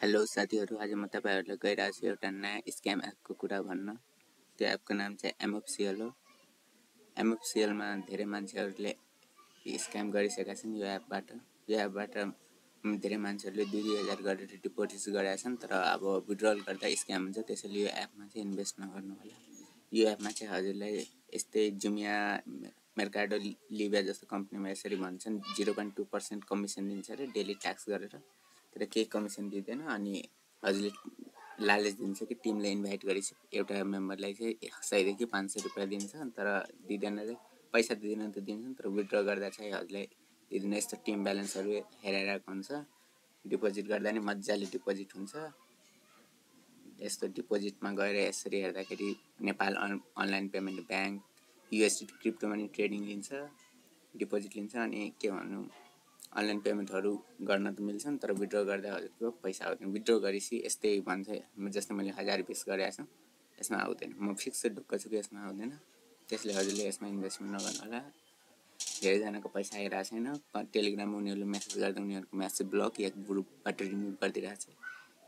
Hello साथीहरू आज म तपाईँहरूलाई गइरहेको छु एउटा नयाँ स्क्याम एपको कुरा भन्न। त्यो एपको नाम चाहिँ एमएफसिएल हो। एमएफसिएलमा धेरै मान्छेहरूले स्क्याम गरिसकेका छन् यो एपबाट। यो एपबाट धेरै मान्छेहरूले दुई दुई हजार गरेर डिपोजिट गरेका छन् तर अब विड्रल गर्दा स्क्याम हुन्छ त्यसैले यो एपमा चाहिँ इन्भेस्ट नगर्नु होला। यो एपमा चाहिँ हजुरलाई यस्तै जुमिया मेर्काडो लिबिया जस्तो कम्पनीमा यसरी भन्छन् zero point two percent commission दिन्छ अरे डेली ट्याक्स गरेर। तर केही कमिसन दिँदैन अनि हजुरले लालच दिन्छ कि टिमले इन्भाइट गरेपछि एउटा मेम्बरलाई चाहिँ सयदेखि पाँच सय रुपियाँ दिन्छ तर दिँदैन चाहिँ पैसा दिँदैन त दिन्छ तर विथड्र गर्दा चाहिँ हजुरलाई दिँदैन यस्तो टिम ब्यालेन्सहरू हेराइरहेको हुन्छ। डिपोजिट गर्दा नि मजाले डिपोजिट हुन्छ। यस्तो डिपोजिटमा गएर यसरी हेर्दाखेरि Nepal on online payment bank USD crypto money trading लिन्छ डिपोजिट लिन्छ अनि के भन्नु अनलाइन पेमेन्टहरू गर्न त मिल्छन् तर विड्रो गर्दा हजुरको पैसा आउँदैन। विड्रो गरेपछि यस्तै भन्छ जस्तै मैले हजार बिस गरेको छु यसमा आउँदैन। म फिक्स ढुक्क छु कि यसमा आउँदैन। त्यसले हजुरले यसमा इन्भेस्टमेन्ट नगर्नु होला धेरैजनाको पैसा आइरहेको छैन। टेलिग्राममा उनीहरूले मेसेज गर्दा उनीहरूको म्यासेज ब्लक या ग्रुपबाट रिमुभ गरिदिरहेको छ।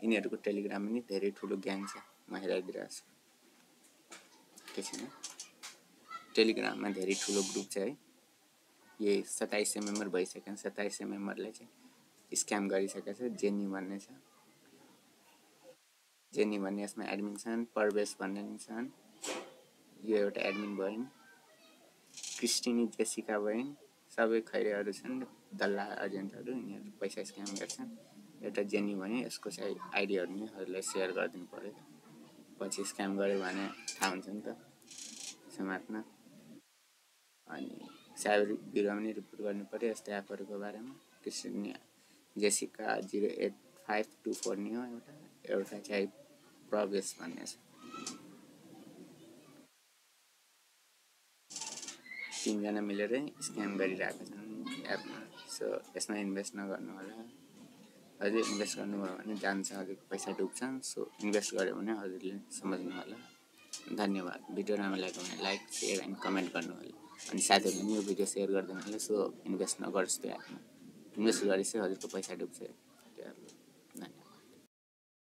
यिनीहरूको टेलिग्राममा नि धेरै ठुलो ग्याङ छ म हेराइदिइरहेको छु। के छैन? टेलिग्राममा धेरै ठुलो ग्रुप छ है। यही सत्ताइस सय मेम्बर भइसक्यो सत्ताइस सय मेम्बरलाई चाहिँ स्क्याम गरिसकेको छ जेनी भन्ने छ। जेनी भन्ने यसमा एडमिन छन् परवेश भन्ने छन्। यो एउटा एडमिन भइन् क्रिस्टिनी जेसिका भइन् सबै खैरेहरू छन् दल्ला एजेन्टहरू यिनीहरू पैसा स्क्याम गर्छन्। एउटा जेनी भने यसको चाहिँ आइडियाहरू नि हजुरलाई सेयर गरिदिनु पऱ्यो पछि स्क्याम गऱ्यो भने थाहा हुन्छ नि त समाजमा अनि साइबर बिरुवा पनि रिपोर्ट गर्नु पऱ्यो यस्तो एपहरूको बारेमा। त्यसरी Jessica zero eight five two four नि हो एउटा एउटा चाहिँ प्रवेश भन्ने छ। तिनजना मिलेरै स्क्याम गरिरहेका छन् एपमा। सो यसमा इन्भेस्ट नगर्नु होला। हजुर इन्भेस्ट गर्नुभयो भने जान्छ हजुरको पैसा डुब्छ। सो इन्भेस्ट गऱ्यो भने हजुरले सम्झ्नु होला। धन्यवाद। भिडियो राम्रो लाग्यो भने लाइक सेयर एन्ड कमेन्ट गर्नु होला अनि साथीहरूले पनि यो भिडियो सेयर गरिदिनु होला सो इन्भेस्ट नगरोस् त्यो एपमा इन्भेस्ट गरेपछि हजुरको पैसा डुब्छ।